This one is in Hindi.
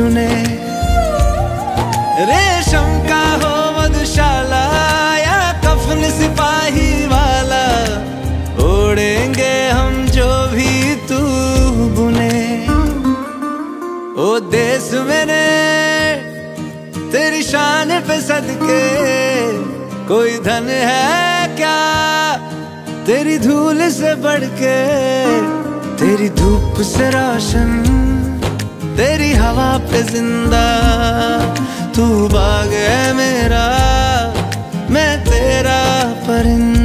चुने रेशम का हो मधुशाला या कफन सिपाही वाला। ओढ़ेंगे हम जो भी तू बुने। ओ देश मेरे, तेरी शान पे सदके। कोई धन है क्या तेरी धूल से बढ़ के तेरी धूप से रोशन हवा पे ज़िंदा। तू बाग है मेरा मैं तेरा परिंदा।